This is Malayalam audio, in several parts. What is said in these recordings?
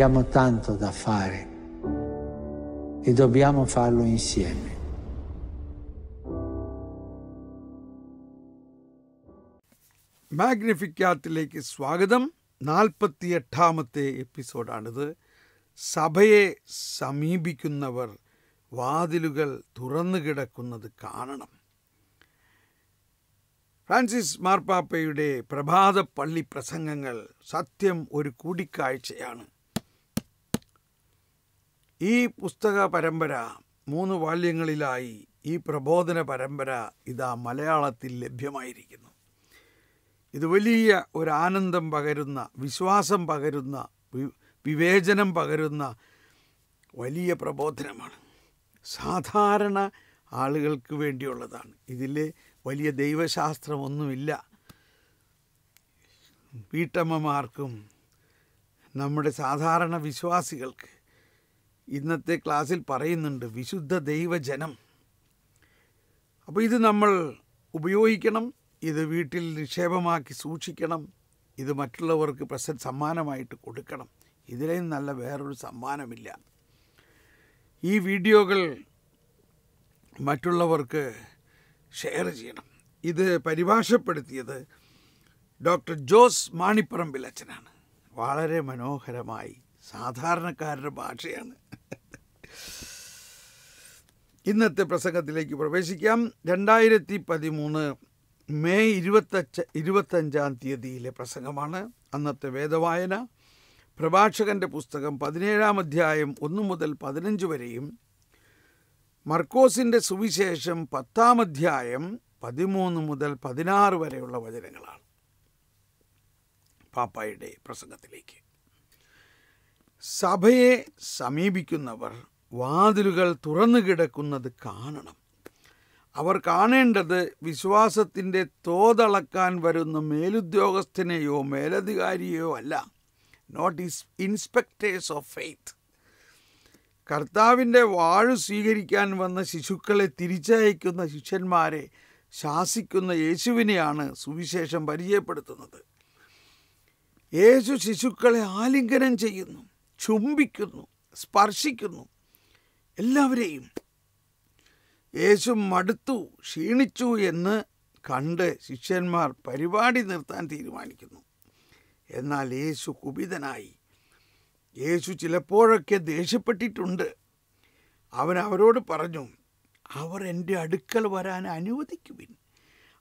Abbiamo tanto da fare e dobbiamo farlo insieme. മാഗ്നിഫിക്കാത്തിലേക്ക് സ്വാഗതം. നാൽപ്പത്തി എട്ടാമത്തെ എപ്പിസോഡാണിത്. സഭയെ സമീപിക്കുന്നവർ വാതിലുകൾ തുറന്നു കിടക്കുന്നത് കാണണം. ഫ്രാൻസിസ് മാർപ്പാപ്പയുടെ പ്രഭാത പള്ളി പ്രസംഗങ്ങൾ സത്യം ഒരു കൂടിക്കാഴ്ചയാണ്. ഈ പുസ്തക പരമ്പര മൂന്ന് വാല്യങ്ങളിലായി ഈ പ്രബോധന പരമ്പര ഇതാ മലയാളത്തിൽ ലഭ്യമായിരിക്കുന്നു. ഇത് വലിയ ഒരു ആനന്ദം പകരുന്ന വിശ്വാസം പകരുന്ന വിവേചനം പകരുന്ന വലിയ പ്രബോധനമാണ്. സാധാരണ ആളുകൾക്ക് വേണ്ടിയുള്ളതാണ്. ഇതിൽ വലിയ ദൈവശാസ്ത്രമൊന്നുമില്ല. വീട്ടമ്മമാർക്കും നമ്മുടെ സാധാരണ വിശ്വാസികൾക്ക് ഇന്നത്തെ ക്ലാസ്സിൽ പറയുന്നുണ്ട് വിശുദ്ധ ദൈവജനം. അപ്പോൾ ഇത് നമ്മൾ ഉപയോഗിക്കണം ഇത് വീട്ടിൽ നിക്ഷേപമാക്കി സൂക്ഷിക്കണം ഇത് മറ്റുള്ളവർക്ക് പ്രസന്റ് സമ്മാനമായിട്ട് കൊടുക്കണം. ഇതിലേയും നല്ല വേറൊരു സമ്മാനമില്ല. ഈ വീഡിയോകൾ മറ്റുള്ളവർക്ക് ഷെയർ ചെയ്യണം. ഇത് പരിഭാഷപ്പെടുത്തിയത് ഡോക്ടർ ജോസ് മാണിപ്പറമ്പിൽ അച്ഛനാണ്. വളരെ മനോഹരമായി സാധാരണക്കാരുടെ ഭാഷയാണ്. ഇന്നത്തെ പ്രസംഗത്തിലേക്ക് പ്രവേശിക്കാം. രണ്ടായിരത്തി പതിമൂന്ന് മെയ് ഇരുപത്തഞ്ച് ഇരുപത്തഞ്ചാം തീയതിയിലെ പ്രസംഗമാണ്. അന്നത്തെ വേദവായന പ്രഭാഷകന്റെ പുസ്തകം പതിനേഴാം അധ്യായം ഒന്ന് മുതൽ പതിനഞ്ച് വരെയും മർക്കോസിന്റെ സുവിശേഷം പത്താം അധ്യായം പതിമൂന്ന് മുതൽ പതിനാറ് വരെയുള്ള വചനങ്ങളാണ്. പാപ്പായുടെ പ്രസംഗത്തിലേക്ക്. സഭയെ സമീപിക്കുന്നവർ വാതിലുകൾ തുറന്നു കിടക്കുന്നത് കാണണം. അവർ കാണേണ്ടത് വിശ്വാസത്തിന്റെ തോതളക്കാൻ വരുന്ന മേലുദ്യോഗസ്ഥനെയോ മേലധികാരിയോ അല്ല. Not is inspectors of faith കർത്താവിന്റെ വാഴ് സ്വീകരിക്കാൻ വന്ന ശിശുക്കളെ തിരിച്ചയക്കുന്ന ശിഷ്യന്മാരെ ശാസിക്കുന്ന യേശുവിനെയാണ് സുവിശേഷം പരിചയപ്പെടുത്തുന്നത്. യേശു ശിശുക്കളെ ആലിംഗനം ചെയ്യുന്നു. ചുംബിക്കുന്നു സ്പർശിക്കുന്നു. എല്ലാവരെയും യേശു മടുത്തു ക്ഷീണിച്ചു എന്ന് കണ്ട് ശിഷ്യന്മാർ പരിപാടി നിർത്താൻ തീരുമാനിക്കുന്നു. എന്നാൽ യേശു കുപിതനായി. യേശു ചിലപ്പോഴൊക്കെ ദേഷ്യപ്പെട്ടിട്ടുണ്ട്. അവൻ അവരോട് പറഞ്ഞു അവർ എന്റെ അടുക്കൽ വരാൻ അനുവദിക്കുവിൻ.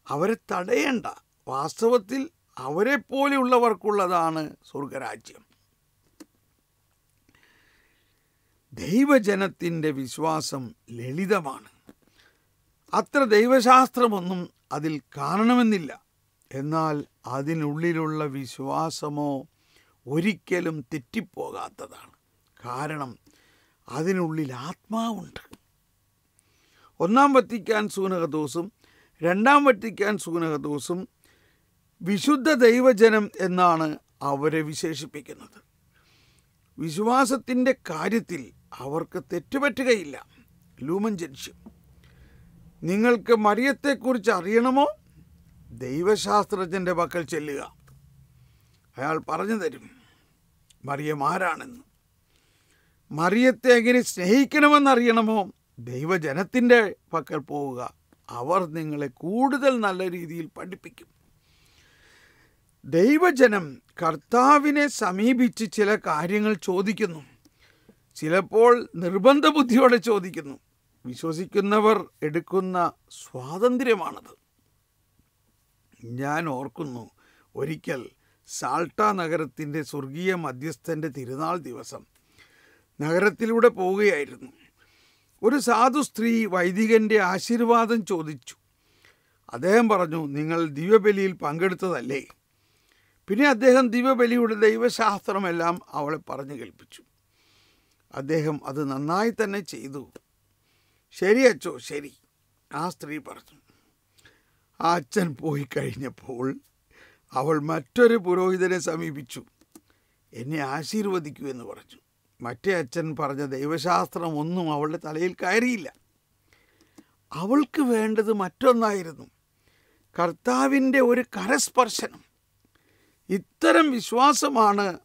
അവരെ തടയേണ്ട. വാസ്തവത്തിൽ അവരെപ്പോലെയുള്ളവർക്കുള്ളതാണ് സ്വർഗരാജ്യം ദൈവജനത്തിന്റെ വിശ്വാസം ലളിതമാണ്. അത്ര ദൈവശാസ്ത്രമൊന്നും അതിൽ കാണണമെന്നില്ല. എന്നാൽ അതിനുള്ളിലുള്ള വിശ്വാസമോ ഒരിക്കലും തെറ്റിപ്പോകാത്തതാണ്. കാരണം അതിനുള്ളിൽ ആത്മാവുണ്ട്. ഒന്നാം വത്തിക്കാൻ സൂനകദോസും രണ്ടാം വത്തിക്കാൻ സൂനകദോസും വിശുദ്ധ ദൈവജനം എന്നാണ് അവരെ വിശേഷിപ്പിക്കുന്നത്. വിശ്വാസത്തിന്റെ കാര്യത്തിൽ അവർക്ക് തെറ്റുപറ്റുകയില്ല. ലൂമൻ ജനിച്ചു. നിങ്ങൾക്ക് മറിയത്തെക്കുറിച്ച് അറിയണമോ? ദൈവശാസ്ത്രജ്ഞന്റെ പക്കൽ ചെല്ലുക. അയാൾ പറഞ്ഞു തരും മറിയം ആരാണെന്ന്? മറിയത്തെ എങ്ങനെ സ്നേഹിക്കണമെന്നറിയണമോ? ദൈവജനത്തിന്റെ പക്കൽ പോവുക. അവർ നിങ്ങളെ കൂടുതൽ നല്ല രീതിയിൽ പഠിപ്പിക്കും. ദൈവജനം കർത്താവിനെ സമീപിച്ച് ചില കാര്യങ്ങൾ ചോദിക്കുന്നു. ചിലപ്പോൾ നിർബന്ധ ബുദ്ധിയോടെ ചോദിക്കുന്നു. വിശ്വസിക്കുന്നവർ എടുക്കുന്ന സ്വാതന്ത്ര്യമാണത്. ഞാൻ ഓർക്കുന്നു ഒരിക്കൽ സാൾട്ട നഗരത്തിന്റെ സ്വർഗീയ മധ്യസ്ഥന്റെ തിരുനാൾ ദിവസം. നഗരത്തിലൂടെ പോവുകയായിരുന്നു. ഒരു സാധു സ്ത്രീ വൈദികന്റെ ആശീർവാദം ചോദിച്ചു. അദ്ദേഹം പറഞ്ഞു നിങ്ങൾ ദിവ്യബലിയിൽ പങ്കെടുത്തതല്ലേ? പിന്നെ അദ്ദേഹം ദിവ്യബലിയുടെ ദൈവശാസ്ത്രമെല്ലാം അവളെ പറഞ്ഞു കേൾപ്പിച്ചു. അദ്ദേഹം അത് നന്നായി തന്നെ ചെയ്തു. ശരി അച്ചോ ശരി. ആ സ്ത്രീ പറഞ്ഞു. ആ അച്ഛൻ പോയി കഴിഞ്ഞപ്പോൾ അവൾ മറ്റൊരു പുരോഹിതനെ സമീപിച്ചു. എന്നെ ആശീർവദിക്കൂ എന്ന് പറഞ്ഞു. മറ്റേ അച്ഛൻ പറഞ്ഞ ദൈവശാസ്ത്രം ഒന്നും അവളുടെ തലയിൽ കയറിയില്ല. അവൾക്ക് വേണ്ടത് മറ്റൊന്നായിരുന്നു. കർത്താവിന്റെ ഒരു കരസ്പർശനം. ഇത്തരം വിശ്വാസമാണ്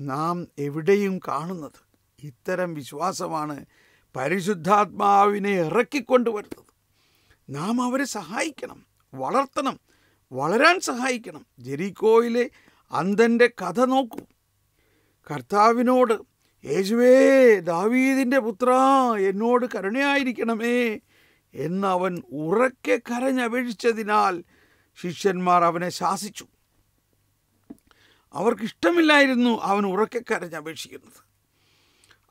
നാം എവിടെയും കാണുന്നത്. ഇത്തരം വിശ്വാസമാണ് പരിശുദ്ധാത്മാവിനെ ഇറക്കിക്കൊണ്ടുവരുന്നത്. നാം അവരെ സഹായിക്കണം വളർത്തണം വളരാൻ സഹായിക്കണം. ജെറിക്കോയിലെ അന്ധന്റെ കഥ നോക്കൂ. കർത്താവിനോട് യേശുവേ ദാവീദിന്റെ പുത്ര എന്നോട് കരുണയായിരിക്കണമേ എന്നവൻ ഉറക്കെ കരഞ്ഞപേക്ഷിച്ചതിനാൽ ശിഷ്യന്മാർ അവനെ ശാസിച്ചു. അവർക്കിഷ്ടമില്ലായിരുന്നു അവൻ ഉറക്കെ കരഞ്ഞപേക്ഷിക്കുന്നത്.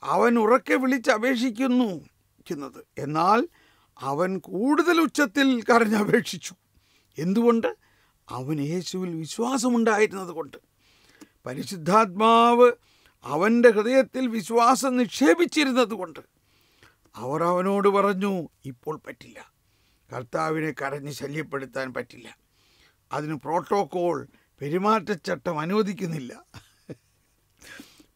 അവൻ ഉറക്കെ വിളിച്ച് അപേക്ഷിക്കുന്നു ക്കുന്നത്. എന്നാൽ അവൻ കൂടുതൽ ഉച്ചത്തിൽ കരഞ്ഞപേക്ഷിച്ചു. എന്തുകൊണ്ട്? അവൻ യേശുവിൽ വിശ്വാസമുണ്ടായിരുന്നത് കൊണ്ട്. പരിശുദ്ധാത്മാവ് അവന്റെ ഹൃദയത്തിൽ വിശ്വാസം നിക്ഷേപിച്ചിരുന്നത് കൊണ്ട്. അവർ അവനോട് പറഞ്ഞു ഇപ്പോൾ പറ്റില്ല. കർത്താവിനെ കരഞ്ഞ് ശല്യപ്പെടുത്താൻ പറ്റില്ല. അതിന് പ്രോട്ടോകോൾ പെരുമാറ്റച്ചട്ടം അനുവദിക്കുന്നില്ല.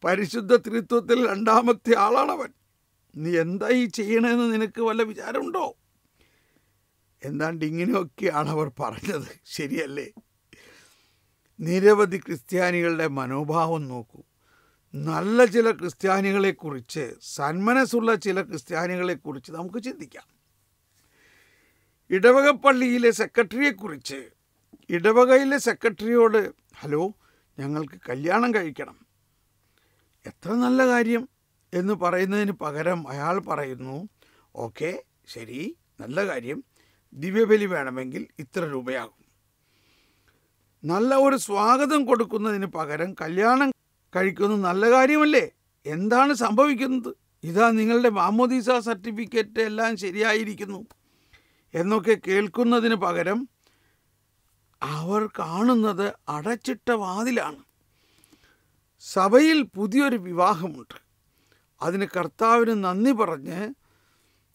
പരിശുദ്ധ ത്രിത്വത്തിൽ രണ്ടാമത്തെ ആളാണവൻ. നീ എന്താ ഈ ചെയ്യണമെന്ന് നിനക്ക് വല്ല വിചാരമുണ്ടോ? എന്താണ്ട് ഇങ്ങനെയൊക്കെയാണ് അവർ പറഞ്ഞത്. ശരിയല്ലേ? നിരവധി ക്രിസ്ത്യാനികളുടെ മനോഭാവം നോക്കൂ. നല്ല ചില ക്രിസ്ത്യാനികളെക്കുറിച്ച് സന്മനസ്സുള്ള ചില ക്രിസ്ത്യാനികളെക്കുറിച്ച് നമുക്ക് ചിന്തിക്കാം. ഇടവക പള്ളിയിലെ സെക്രട്ടറിയെക്കുറിച്ച് ഇടവകയിലെ സെക്രട്ടറിയോട് ഹലോ ഞങ്ങൾക്ക് കല്യാണം കഴിക്കണം. എത്ര നല്ല കാര്യം എന്ന് പറയുന്നതിന് പകരം അയാൾ പറയുന്നു ഓക്കെ ശരി നല്ല കാര്യം. ദിവ്യബലി വേണമെങ്കിൽ ഇത്ര രൂപയാകും. നല്ല ഒരു സ്വാഗതം കൊടുക്കുന്നതിന് പകരം കല്യാണം കഴിക്കുന്നത് നല്ല കാര്യമല്ലേ? എന്താണ് സംഭവിക്കുന്നത്? ഇതാ നിങ്ങളുടെ മാമോദീസ സർട്ടിഫിക്കറ്റ് എല്ലാം ശരിയായിരിക്കുന്നു എന്നൊക്കെ കേൾക്കുന്നതിന് പകരം അവർ കാണുന്നത് അടച്ചിട്ട വാതിലാണ്. സഭയിൽ പുതിയൊരു വിവാഹമുണ്ട്. അതിന് കർത്താവിന് നന്ദി പറഞ്ഞ്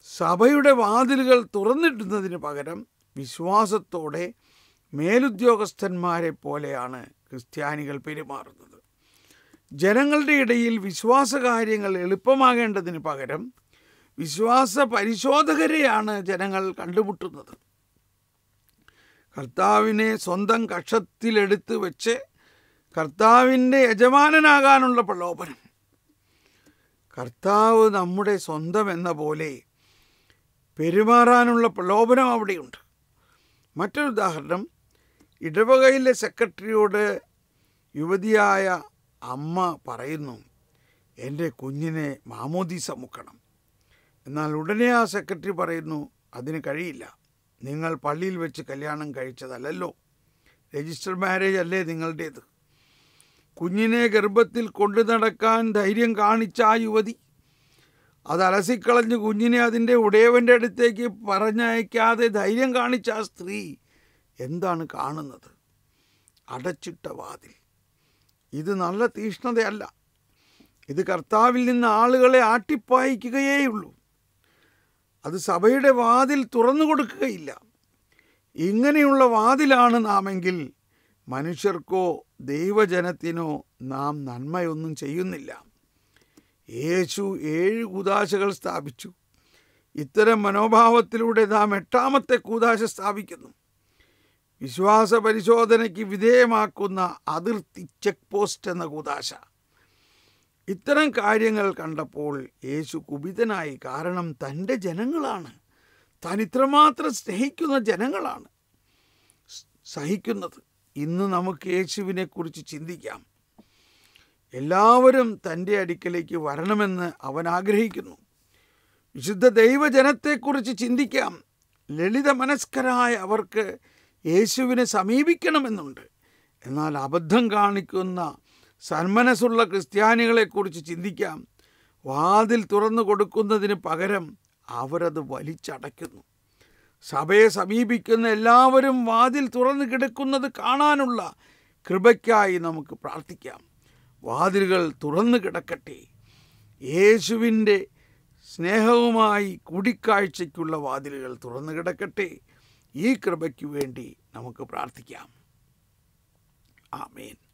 സഭയുടെ വാതിലുകൾ തുറന്നിടുന്നതിന് പകരം വിശ്വാസത്തോടെ മേലുദ്യോഗസ്ഥന്മാരെ പോലെയാണ് ക്രിസ്ത്യാനികൾ പെരുമാറുന്നത്. ജനങ്ങളുടെ ഇടയിൽ വിശ്വാസകാര്യങ്ങൾ എളുപ്പമാകേണ്ടതിന് പകരം വിശ്വാസ പരിശോധകരെയാണ് ജനങ്ങൾ കണ്ടുമുട്ടുന്നത്. കർത്താവിനെ സ്വന്തം കക്ഷത്തിലെടുത്ത് വെച്ച് കർത്താവിന്റെ യജമാനനാകാനുള്ള പ്രലോഭനം. കർത്താവ് നമ്മുടെ സ്വന്തം എന്ന പോലെ പെരുമാറാനുള്ള പ്രലോഭനം അവിടെയുണ്ട്. മറ്റൊരു ഉദാഹരണം ഇടവകയിലെ സെക്രട്ടറിയോട് യുവതിയായ അമ്മ പറയുന്നു എന്റെ കുഞ്ഞിനെ മാമോദീസ മുക്കണം. എന്നാൽ ഉടനെ ആ സെക്രട്ടറി പറയുന്നു അതിന് കഴിയില്ല. നിങ്ങൾ പള്ളിയിൽ വെച്ച് കല്യാണം കഴിച്ചതല്ലല്ലോ. രജിസ്റ്റർ മാരേജ് അല്ലേ നിങ്ങളുടേത്? കുഞ്ഞിനെ ഗർഭത്തിൽ കൊണ്ടു നടക്കാൻ ധൈര്യം കാണിച്ച ആ യുവതി അത് അലസിക്കളഞ്ഞ് കുഞ്ഞിനെ അതിന്റെ ഉടയവന്റെ അടുത്തേക്ക് പറഞ്ഞയക്കാതെ ധൈര്യം കാണിച്ച ആ സ്ത്രീ എന്താണ് കാണുന്നത്? അടച്ചിട്ട വാതിൽ. ഇത് നല്ല തീഷ്ണതയല്ല. ഇത് കർത്താവിൽ നിന്ന് ആളുകളെ ആട്ടിപ്പായിക്കുകയേയുള്ളൂ. അത് സഭയുടെ വാതിൽ തുറന്നു കൊടുക്കുകയില്ല. ഇങ്ങനെയുള്ള വാതിലാണ് നാമെങ്കിൽ മനുഷ്യർക്കോ ദൈവജനത്തിനോ നാം നന്മയൊന്നും ചെയ്യുന്നില്ല. യേശു ഏഴ് കൂതാശകൾ സ്ഥാപിച്ചു. ഇത്തരം മനോഭാവത്തിലൂടെ നാം എട്ടാമത്തെ കൂതാശ സ്ഥാപിക്കുന്നു. വിശ്വാസ പരിശോധനയ്ക്ക് വിധേയമാക്കുന്ന അതിർത്തി ചെക്ക് പോസ്റ്റ് എന്ന കൂതാശ ഇത്തരം കാര്യങ്ങൾ കണ്ടപ്പോൾ യേശു കുപിതനായി കാരണം തന്റെ ജനങ്ങളാണ്. താൻ ഇത്രമാത്രം സ്നേഹിക്കുന്ന ജനങ്ങളാണ് സഹിക്കുന്നത്. ഇന്ന് നമുക്ക് യേശുവിനെക്കുറിച്ച് ചിന്തിക്കാം. എല്ലാവരും തന്റെ അടുക്കലേക്ക് വരണമെന്ന് അവൻ ആഗ്രഹിക്കുന്നു. വിശുദ്ധ ദൈവജനത്തെക്കുറിച്ച് ചിന്തിക്കാം. ലളിത മനസ്കരായ അവർക്ക് യേശുവിനെ സമീപിക്കണമെന്നുണ്ട്. എന്നാൽ അബദ്ധം കാണിക്കുന്ന സന്മനസ്സുള്ള ക്രിസ്ത്യാനികളെക്കുറിച്ച് ചിന്തിക്കാം. വാതിൽ തുറന്നു കൊടുക്കുന്നതിന് പകരം അവരത് വലിച്ചടയ്ക്കുന്നു. സഭയെ സമീപിക്കുന്ന എല്ലാവരും വാതിൽ തുറന്നു കിടക്കുന്നത് കാണാനുള്ള കൃപയ്ക്കായി നമുക്ക് പ്രാർത്ഥിക്കാം. വാതിലുകൾ തുറന്നു കിടക്കട്ടെ. യേശുവിന്റെ സ്നേഹവുമായി കൂടിക്കാഴ്ചയ്ക്കുള്ള വാതിലുകൾ തുറന്നു കിടക്കട്ടെ. ഈ കൃപയ്ക്ക് വേണ്ടി നമുക്ക് പ്രാർത്ഥിക്കാം. ആമേൻ.